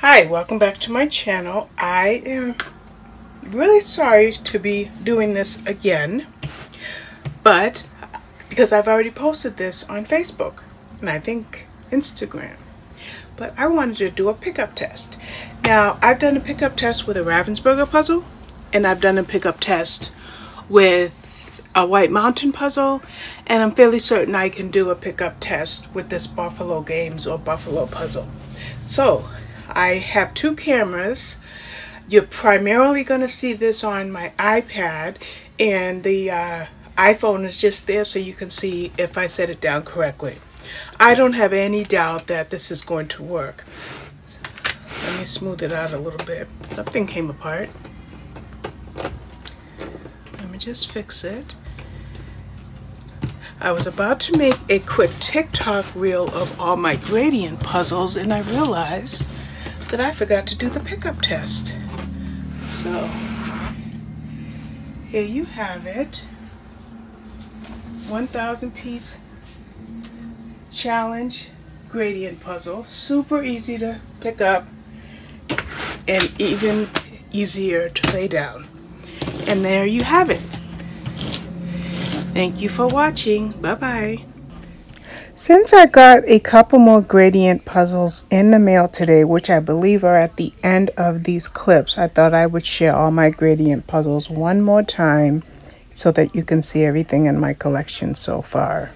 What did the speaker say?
Hi, welcome back to my channel. I am really sorry to be doing this again, but because I've already posted this on Facebook and I think Instagram. But I wanted to do a pickup test. Now, I've done a pickup test with a Ravensburger puzzle and I've done a pickup test with a White Mountain puzzle and I'm fairly certain I can do a pickup test with this Buffalo Games or Buffalo puzzle. So I have two cameras. You're primarily going to see this on my iPad and the uh, iPhone is just there so you can see if I set it down correctly. I don't have any doubt that this is going to work. Let me smooth it out a little bit. Something came apart. Let me just fix it. I was about to make a quick TikTok reel of all my gradient puzzles and I realized that I forgot to do the pickup test. So, here you have it. 1000 piece challenge gradient puzzle. Super easy to pick up and even easier to lay down. And there you have it. Thank you for watching. Bye-bye. Since I got a couple more gradient puzzles in the mail today, which I believe are at the end of these clips, I thought I would share all my gradient puzzles one more time so that you can see everything in my collection so far.